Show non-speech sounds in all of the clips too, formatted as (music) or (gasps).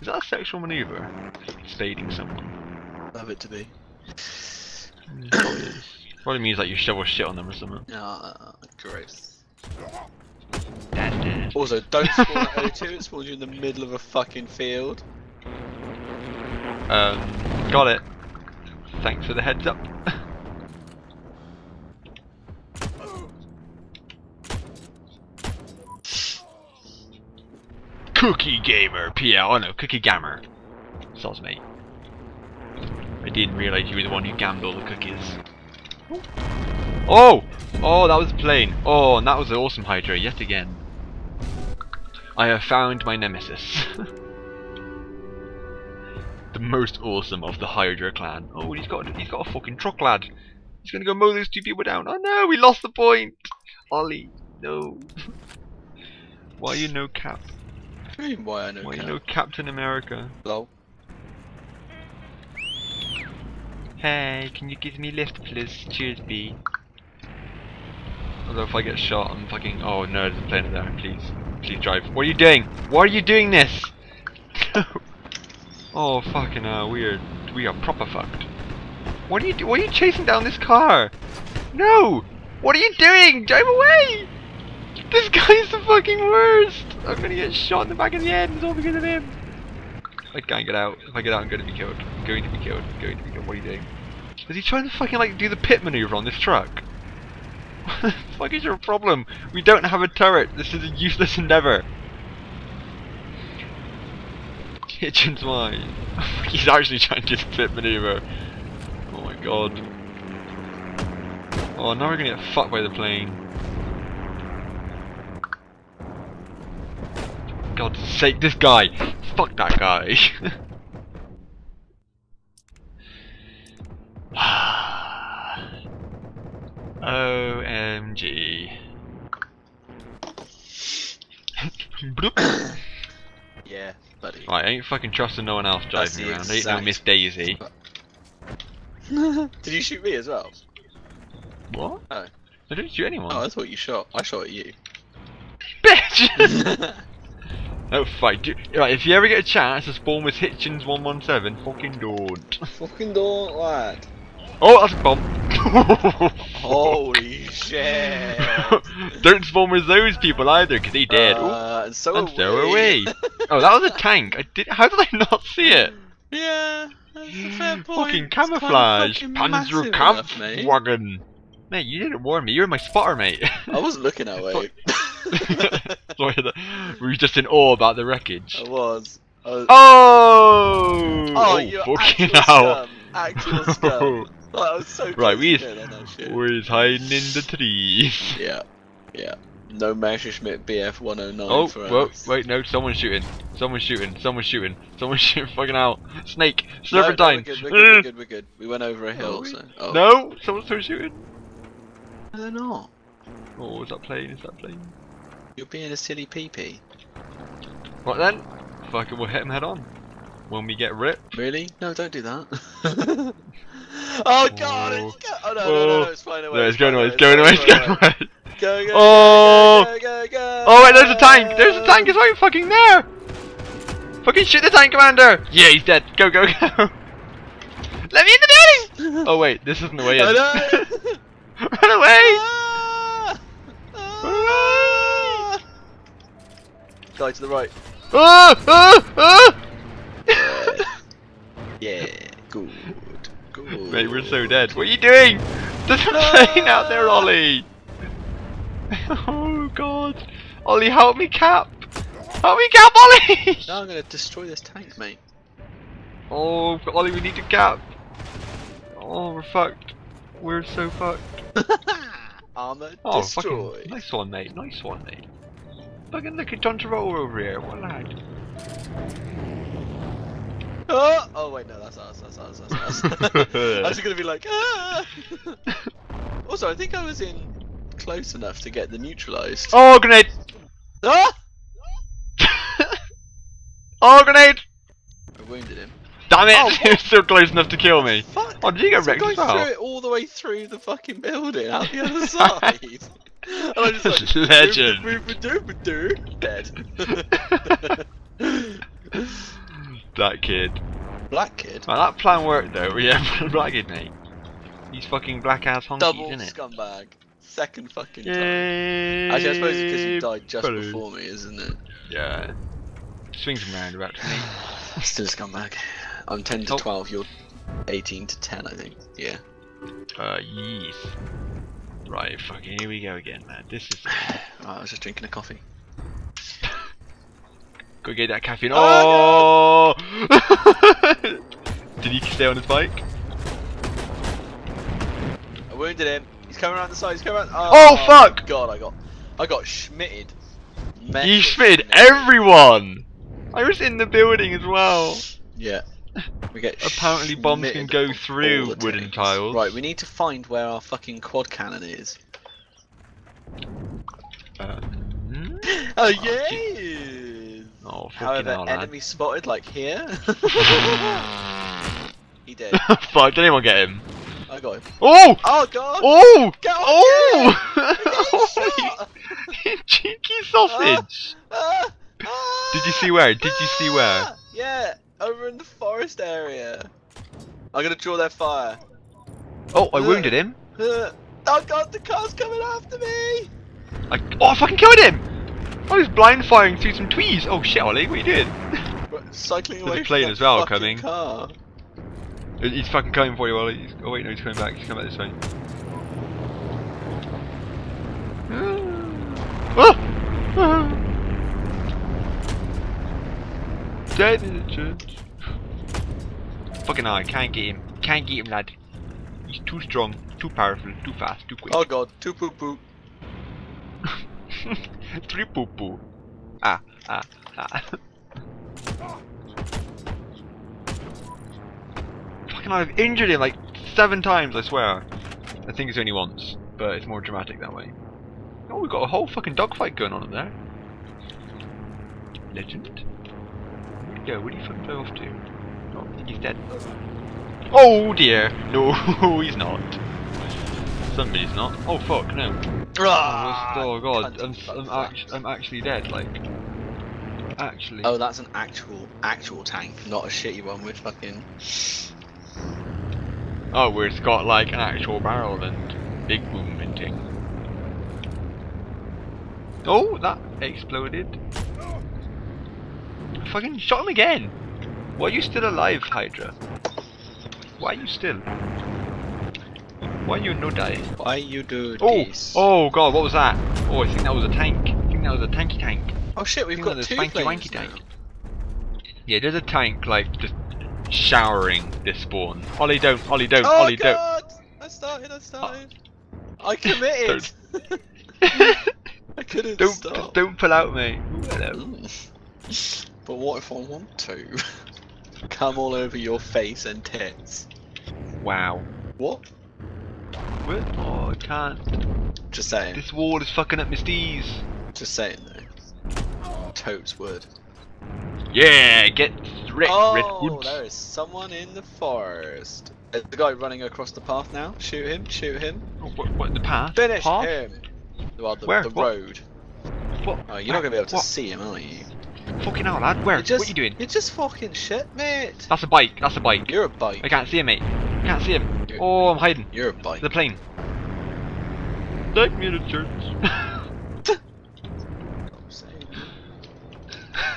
Is that a sexual maneuver? Spading someone. Love it to be. Probably is. Probably means like you shovel shit on them or something. Ah, gross. Also, don't spawn at O2, it spawns you in the middle of a fucking field. Um, got it. Thanks for the heads up. (laughs) Cookie Gamer PL. Oh no, Cookie Gamer. Soz mate. I didn't realise you were the one who gammed all the cookies. Oh! Oh, that was a plane. Oh, and that was an awesome Hydra yet again. I have found my nemesis. (laughs) the most awesome of the Hydra clan. Oh, he's got he's got a fucking truck lad. He's gonna go mow those two people down. Oh no, we lost the point. Ollie, no. (laughs) Why are you no cap? Do you mean, why I know Why you no Captain America? Lol. Hey, can you give me lift, please? Cheers, B. Although if I get shot, I'm fucking. Oh no, there's a plane there. Please, please drive. What are you doing? Why are you doing this? (laughs) oh fucking uh, weird. We are proper fucked. What are you? Do- why are you chasing down this car? No! What are you doing? Drive away! (laughs) This guy's the fucking worst. I'm gonna get shot in the back of the head. It's all because of him. I can't get out. If I get out, I'm to be killed. I'm going to be killed. I'm going to be killed. What are you doing? Is he trying to fucking like do the pit maneuver on this truck? (laughs) What the fuck is your problem? We don't have a turret. This is a useless endeavour. Hitchens why? (laughs) He's actually trying to do the pit maneuver. Oh my god. Oh, now we're gonna get fucked by the plane. God's sake, this guy! Fuck that guy! (sighs) OMG. Yeah, buddy. right, I ain't fucking trusting no one else driving the around. Ain't no Miss Daisy. (laughs) Did you shoot me as well? What? Oh. I didn't shoot anyone. Oh, I thought you shot. I shot at you. Bitch! (laughs) oh, fight. Do, right, if you ever get a chance to spawn with Hitchens117, fucking don't. (laughs) Fucking don't, lad. Oh, that's a bomb. (laughs) Holy shit. (laughs) don't spawn with those people either, because they did. Uh, and so and are so are we. oh, that was a tank. I did. How did I not see it? yeah, that's a fair point. Fucking camouflage. fucking Panzer enough, mate. Mate, you didn't warn me. You're my spotter, mate. I wasn't looking that way. Sorry, that- we were just in awe about the wreckage. I was. I was Oh! oh, oh you fucking hell! Actual (laughs) scum. Oh, oh so Right, we- to getting on that shit. We're hiding in the trees. Yeah, yeah. No Messerschmitt BF 109 Oh, for whoa, wait, no, someone's shooting. Someone's shooting. Someone's shooting. Someone's (laughs) shooting. Fucking out. Snake. No, no, Serpentine. we're, good, we're, good, we're good, we're good. We went over a hill, Oh, so. Oh. No, someone's still shooting. No, they're not. Oh, is that plane? Is that plane? You're being a silly peepee. What then? Fuck it, we'll hit him head on. When we get ripped. Really? No, don't do that. (laughs) oh god! Oh. It's go- oh no, no, no, no, Oh. it's flying away. No, it's going away, it's going away, it's going away. (laughs) Go, go, Oh. go, go, go. Oh wait, there's a tank! There's a tank, it's right fucking there! Fucking shoot the tank commander! Yeah, he's dead. Go, go, go! (laughs) Let me in the building! Oh wait, this isn't the way in. Run away! Ah! Ah! Guy to the right. Ah! Ah! Ah! Yeah, good, good. Mate, we're so dead. What are you doing? There's a plane out there, Ollie! (laughs) Oh god. Ollie, help me cap! Help me cap, Ollie! Now I'm gonna destroy this tank, mate. Oh, Ollie, we need to cap. Oh, we're fucked. We're so fucked. (laughs) Armor Oh, destroyed. fucking nice one, mate. Nice one, mate. Fucking look at John Travolta over here. What a lad. Oh, oh wait, no, that's us. That's us. That's us. (laughs) (laughs) I was gonna be like, ah. also, I think I was in close enough to get the neutralized. Oh, grenade! Ah! (laughs) Oh, grenade! I wounded him. Damn it! Oh, he was still close enough to kill me. Fuck! Oh, did you get wrecked as well? threw it all the way through the fucking building out the other side. And I just like (laughs) Legend. (laughs) That kid. Black kid. That plan worked though. (laughs) Yeah, black kid, mate. He's fucking black ass honkies, Double isn't it? scumbag. Second fucking time. Yay! Actually, I suppose it's because you died just before me, isn't it? Yeah. Swings and roundabouts, mate. (sighs) Still a scumbag. I'm 10 to Oh. 12, you're 18 to 10, I think. Yeah. Uh, yes. Right, fucking here we go again, man. This is. (sighs) Right, I was just drinking a coffee. (laughs) Go get that caffeine. Oh, Oh! (laughs) Did he stay on his bike? I wounded him. He's coming around the side. He's coming around. Oh, oh fuck! God, I got, I got schmitted. He schmitted schmitted. everyone! I was in the building as well. Yeah. We get Apparently bombs can go through wooden tiles. Right, we need to find where our fucking quad cannon is. Uh, hmm? (laughs) Oh, gee. yes! Oh, However, hell, enemy spotted, like here. (laughs) he did. (laughs) Fuck, did anyone get him? I got him. Oh! Oh god! Oh! Get Oh! Cheeky sausage! Ah, ah, Did you see where? Did you see where? ah. Yeah, over in the forest area. I'm gonna draw their fire. Oh, I wounded him. Uh, (laughs) oh god, the car's coming after me! I, oh, I fucking killed him! I was blind firing through some trees. Oh shit, Ollie, what are you doing? (laughs) Cycling There's a plane from as well coming. Car. He's fucking coming for you, Ollie. He's, oh wait, no, he's coming back. He's coming back this way. (gasps) Ah! Dead in the church. Fucking hell, I can't get him. Can't get him, lad. He's too strong, too powerful, too fast, too quick. Oh god, two poo poo. (laughs) Three poo poo. Ah, ah, ah. (laughs) Fucking I've injured him like seven times, I swear. I think it's only once, but it's more dramatic that way. Oh, we've got a whole fucking dogfight going on up there. Legend? Go? Where'd he fucking fly off to? Oh, I think he's dead. Oh dear! No, (laughs) he's not. Somebody's not. Oh fuck, no. Ah, Oh, god, I'm, I'm, act- I'm actually dead, like. Actually. Oh, that's an actual, actual tank, not a shitty one with fucking. Oh, where it's got like an actual barrel and big boom and ting. Oh, that exploded. Fucking shot him again. Why are you still alive, Hydra? Why are you still? Why you no die? Why you do Oh, this? oh god, what was that? Oh, I think that was a tank. I think that was a tanky tank. Oh shit, we've got two Spanky Wanky tank. Yeah, there's a tank like just showering this spawn. Ollie, don't. Ollie, don't. Oh Ollie, don't. god! I started, I started. I committed! (laughs) (laughs) I couldn't don't, stop. don't pull out, mate. Ooh, hello. (laughs) But what if I want to? (laughs) Come all over your face and tits. Wow. What? What? Oh, I can't. Just saying. This wall is fucking up my steez. Just saying though. Totes would. Yeah, get wrecked, oh, Redwood. there is someone in the forest. There's the guy running across the path now. Shoot him, shoot him. Oh, what, what, the path? Finish Path? him! Well, the, Where? the What? road. What? Oh, you're not gonna be able to what? see him, are you? Fucking hell, lad. Where? You're just, what are you doing? You're just fucking shit, mate. That's a bike. That's a bike. You're a bike. I can't see him, mate. I can't see him. You're- Oh, I'm hiding. You're a bike. The plane. Take me to church. (laughs)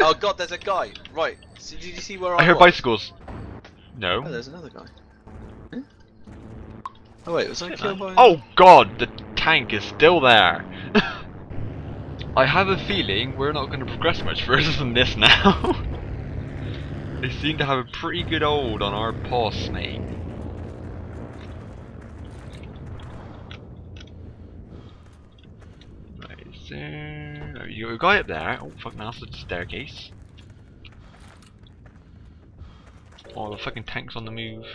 oh god, there's a guy. Right. So did you see where I, I heard was? bicycles. No. Oh, there's another guy. Huh? Oh wait, was I killed by? Oh god, the tank is still there. I have a feeling we're not going to progress much further than this now. (laughs) they seem to have a pretty good hold on our boss, mate. Right, there... Oh, you got a guy up there. Oh, fucking that's a staircase. Oh, the fucking tank's on the move.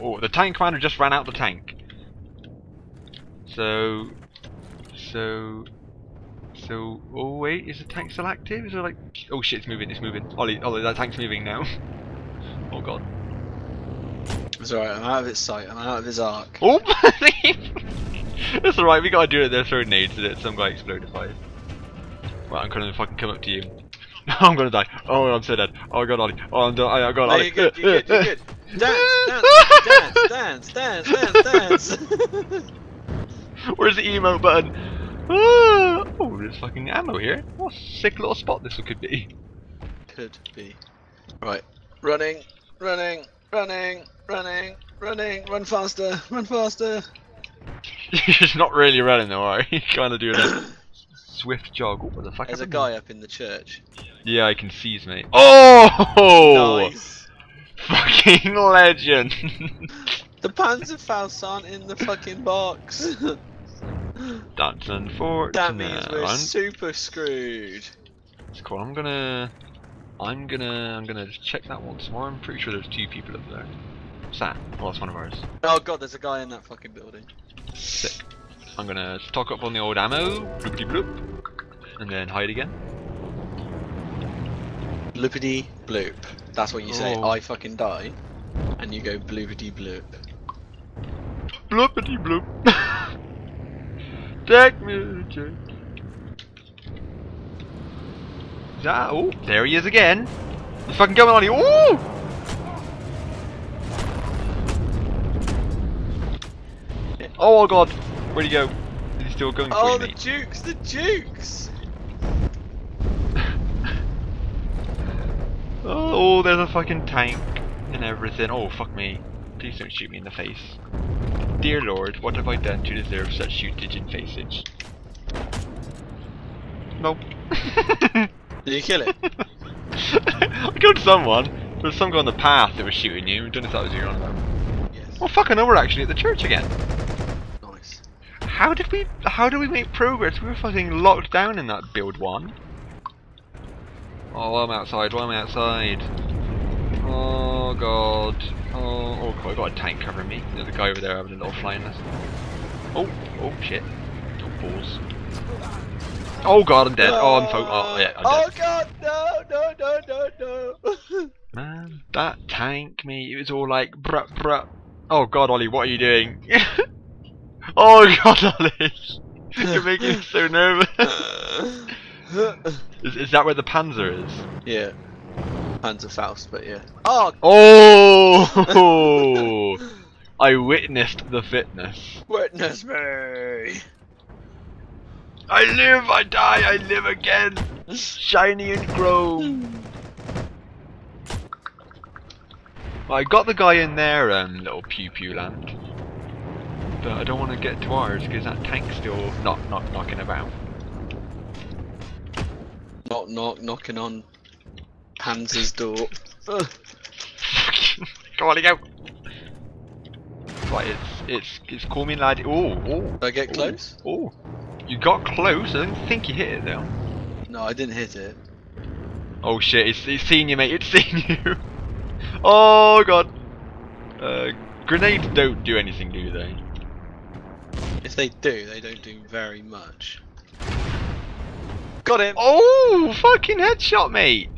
Oh, oh, the tank commander just ran out the tank. So, so, so. Oh wait, is the tank still active? Is it like? Oh shit, it's moving. It's moving. Ollie, Ollie, that tank's moving now. (laughs) oh god. It's alright, I'm out of its sight, I'm out of his arc. Oh! (laughs) It's alright, we gotta do it. They're throwing nades at it. Some guy exploded by it. Right, I'm gonna fucking come up to you. (laughs) I'm gonna die. Oh, I'm so dead. Oh god, Ollie. Oh, I'm done. I got No, you're good, you're good, you're good. Dance, dance, dance, dance, dance, dance. Dance. (laughs) Where's the emote button? Ah! Oh, there's fucking ammo here. What a sick little spot this could be. Could be. Right, running, running, running, running, running. Run faster, run faster. (laughs) You're not really running though, are you? (laughs) You're kind of doing a (coughs) swift jog. What the fuck There's a happened? guy up in the church. Yeah, I can seize mate. Oh! Nice. Fucking legend! The Panzerfaust aren't in the fucking box. That's unfortunate. that means we're I'm- super screwed. It's cool. I'm gonna, I'm gonna, I'm gonna just check that once more. I'm pretty sure there's two people up there. What's that? Oh, that's one of ours. Oh god, there's a guy in that fucking building. Sick. I'm gonna stock up on the old ammo, bloopity bloop, and then hide again. Bloopity bloop. That's what you say. Oh. I fucking die, and you go bloopity bloop. Bloopity bloop. Take me. Is that? Oh, there he is again. He's fucking coming on you. Ooh! Oh god, where'd he go? Is he still going oh, for Oh, the mate? Jukes, the Jukes! Oh, oh, there's a fucking tank and everything. Oh, fuck me. Please don't shoot me in the face. Dear Lord, what have I done to deserve such shootage in faceage? Nope. (laughs) Did you kill it? (laughs) I killed someone. There was some guy on the path that was shooting you. I don't know if that was you or not. Yes. Oh fucking no, we're actually at the church again. Nice. How did we how did we make progress? We were fucking locked down in that build one. Oh I'm outside, why am I outside? Oh god. Oh, oh god, I got a tank covering me. There's a guy over there having a little flying lesson. Oh, oh shit. Oh balls. Oh god, I'm dead. Oh I'm fo- oh yeah, I'm Oh dead. god, no, no, no, no, no. (laughs) Man, that tank me, it was all like bruh bruh. Oh god Ollie, what are you doing? (laughs) oh god Ollie. (laughs) You're making me so nervous. (laughs) Is, is that where the Panzer is? yeah. Panzer Panzerfaust, but yeah. Oh, Oh! (laughs) I witnessed the fitness. witness me. I live, I die, I live again. Shiny and chrome. I got the guy in there, um, little pew pew land. But I don't want to get to ours because that tank's still knock knock knocking about. Knock, knock, knocking on Panzer's door. Ugh. (laughs) Come on, go. Right, it's it's it's call me laddie. Oh, oh. Did I get oh, close? Oh, you got close. I don't think you hit it though. No, I didn't hit it. Oh shit, it's, it's seen you, mate. It's (laughs) seen you. oh god. Uh, grenades don't do anything, do they? If they do, they don't do very much. Got him! Oh, fucking headshot, mate.